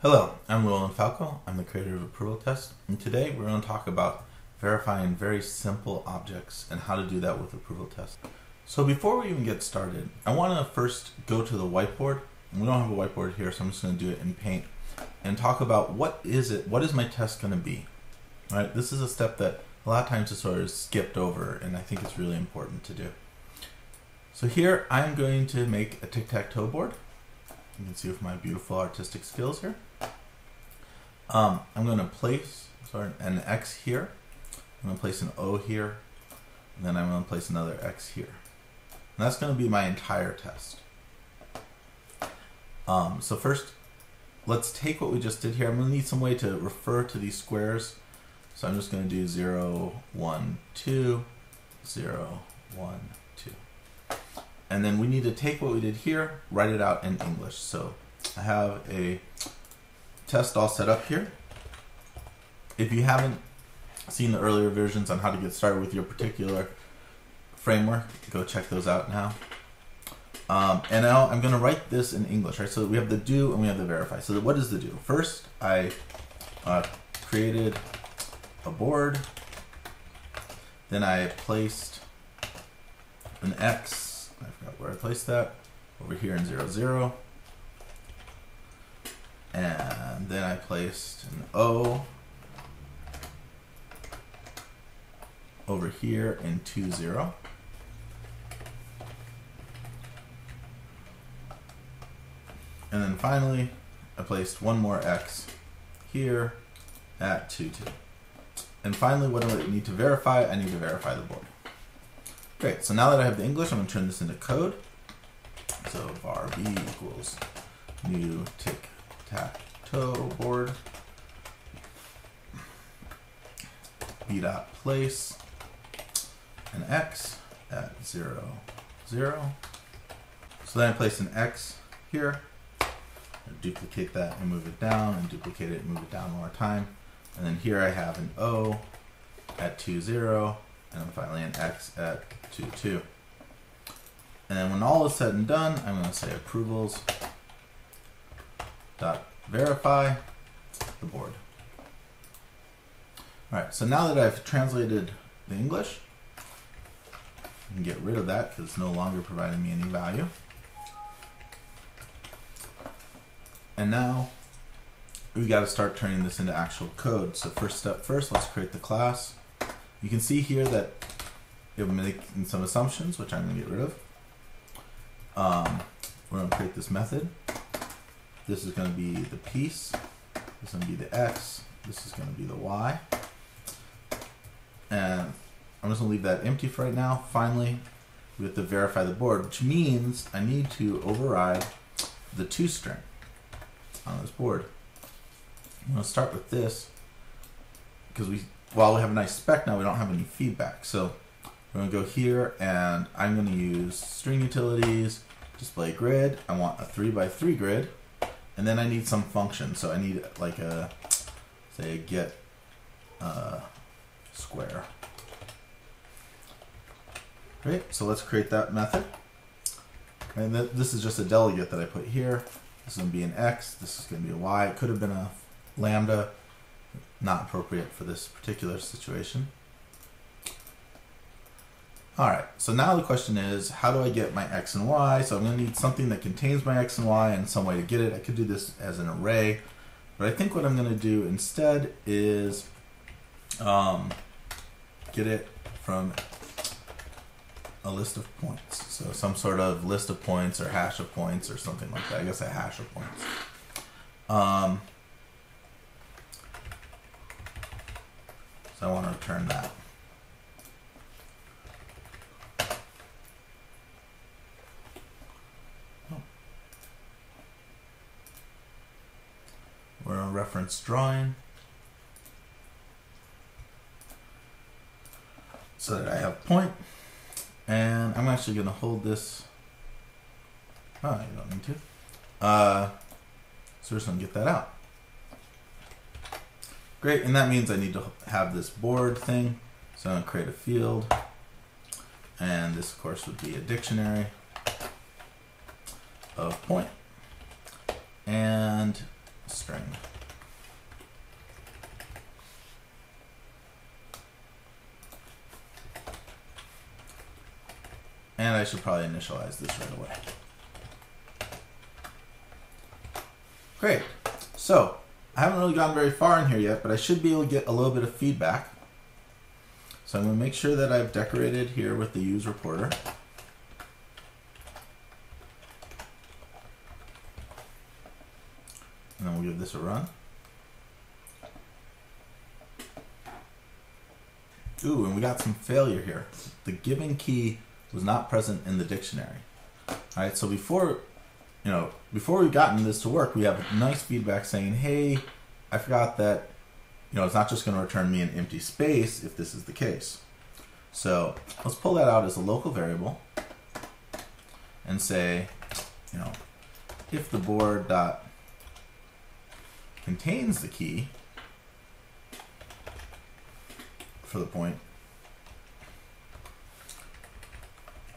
Hello, I'm Llewellyn Falco. I'm the creator of Approval Test, and today we're going to talk about verifying very simple objects and how to do that with Approval Test. So before we even get started, I want to first go to the whiteboard. We don't have a whiteboard here, so I'm just going to do it in Paint and talk about what is it, what is my test going to be? All right, This is a step that a lot of times is sort of skipped over, and I think it's really important to do. So here I'm going to make a tic-tac-toe board. You can see with my beautiful artistic skills here. Um, I'm going to place sorry, an X here. I'm going to place an O here. And then I'm going to place another X here. And that's going to be my entire test. Um, so first, let's take what we just did here. I'm going to need some way to refer to these squares. So I'm just going to do 0, 1, 2, 0, 1, 2. And then we need to take what we did here, write it out in English. So I have a test all set up here. If you haven't seen the earlier versions on how to get started with your particular framework, go check those out now. Um, and now I'm going to write this in English, right? So we have the do and we have the verify. So what is the do? First, I uh, created a board. Then I placed an X. I forgot where I placed that. Over here in 0, 0. And then I placed an O over here in 2, 0. And then finally, I placed one more X here at 2, 2. And finally, what do I need to verify? I need to verify the board. Great, so now that I have the English, I'm going to turn this into code. So var b equals new tic-tac-toe board. b dot place an x at 0, 0. So then I place an x here, duplicate that and move it down, and duplicate it and move it down one more time. And then here I have an O at 2, 0, and then finally an X at 2, 2. And then when all is said and done, I'm going to say approvals dot verify the board. All right, so now that I've translated the English, I can get rid of that because it's no longer providing me any value. And now we got to start turning this into actual code. So first step first, let's create the class. You can see here that it will make some assumptions, which I'm going to get rid of. Um, we're going to create this method. This is going to be the piece. This is going to be the x. This is going to be the y. And I'm just going to leave that empty for right now. Finally, we have to verify the board, which means I need to override the toString on this board. I'm going to start with this because we, while we have a nice spec now, we don't have any feedback. So we're going to go here and I'm going to use string utilities, display grid. I want a three by three grid. And then I need some function. So I need like a, say a get uh, square. Great, so let's create that method. And th this is just a delegate that I put here. This is going to be an X, this is going to be a Y. It could have been a lambda, not appropriate for this particular situation. All right, so now the question is, how do I get my X and Y? So I'm gonna need something that contains my X and Y and some way to get it. I could do this as an array, but I think what I'm gonna do instead is um, get it from a list of points. So some sort of list of points or hash of points or something like that. I guess a hash of points. Um, so I want to return that. Reference drawing. So that I have point. And I'm actually going to hold this. Oh, you don't need to. Uh, so we're just going to get that out. Great, and that means I need to have this board thing. So I'm going to create a field. And this, of course, would be a dictionary of. And string. And I should probably initialize this right away. Great. So, I haven't really gone very far in here yet, but I should be able to get a little bit of feedback. So I'm going to make sure that I've decorated here with the use reporter. And then we'll give this a run. Ooh, and we got some failure here. The given key was not present in the dictionary. All right, so before, you know, before we've gotten this to work, we have nice feedback saying, hey, I forgot that, you know, it's not just going to return me an empty space if this is the case. So let's pull that out as a local variable and say, you know, if the board dot contains the key for the point,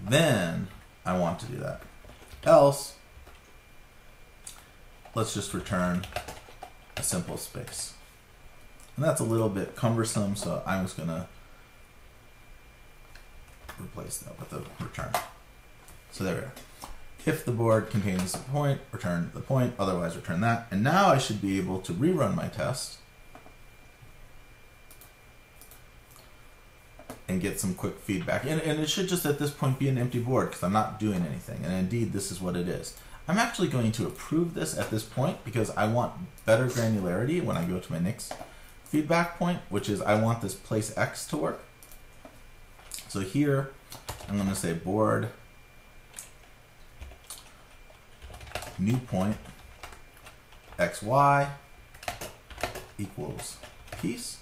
then I want to do that. Else, let's just return a simple space. And that's a little bit cumbersome, so I'm just to replace that with a return. So there we are. If the board contains the point, return the point, otherwise return that. And now I should be able to rerun my test and get some quick feedback. And, and it should just at this point be an empty board because I'm not doing anything. And indeed, this is what it is. I'm actually going to approve this at this point because I want better granularity when I go to my next feedback point, which is I want this place X to work. So here, I'm going to say board new point xy equals piece.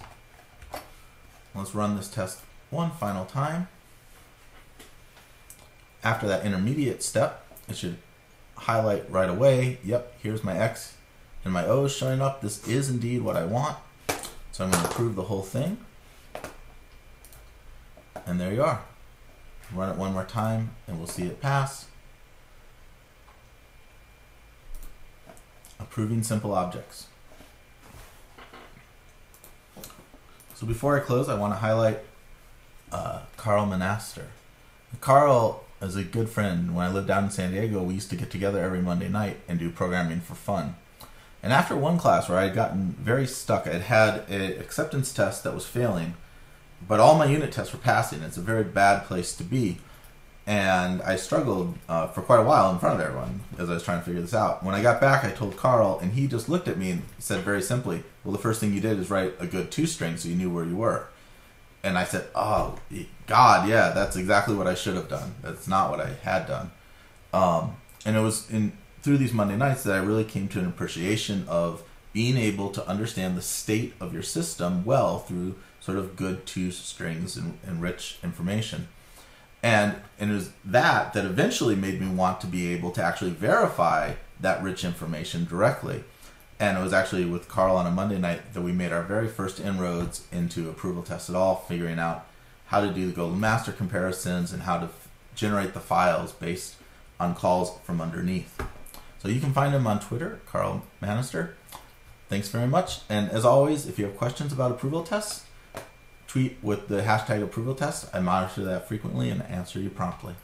Let's run this test one final time. After that intermediate step, it should highlight right away. Yep, here's my X and my O showing up. This is indeed what I want. So I'm going to approve the whole thing. And there you are. Run it one more time and we'll see it pass. Approving simple objects. So before I close, I want to highlight uh, Carl Manaster. Carl is a good friend. When I lived down in San Diego, we used to get together every Monday night and do programming for fun. And after one class where I had gotten very stuck, I had had an acceptance test that was failing, but all my unit tests were passing. It's a very bad place to be. And I struggled uh, for quite a while in front of everyone as I was trying to figure this out. When I got back, I told Carl, and he just looked at me and said very simply, Well, the first thing you did is write a good toString so you knew where you were. And I said, Oh, God, yeah, that's exactly what I should have done. That's not what I had done. Um, and it was in through these Monday nights that I really came to an appreciation of being able to understand the state of your system well through sort of good toStrings and, and rich information. And, and it was that that eventually made me want to be able to actually verify that rich information directly. And it was actually with Carl on a Monday night that we made our very first inroads into approval tests at all, figuring out how to do the golden master comparisons and how to f- generate the files based on calls from underneath. So you can find him on Twitter, Carl Manaster. Thanks very much. And as always, if you have questions about approval tests, tweet with the hashtag approval test. I monitor that frequently and answer you promptly.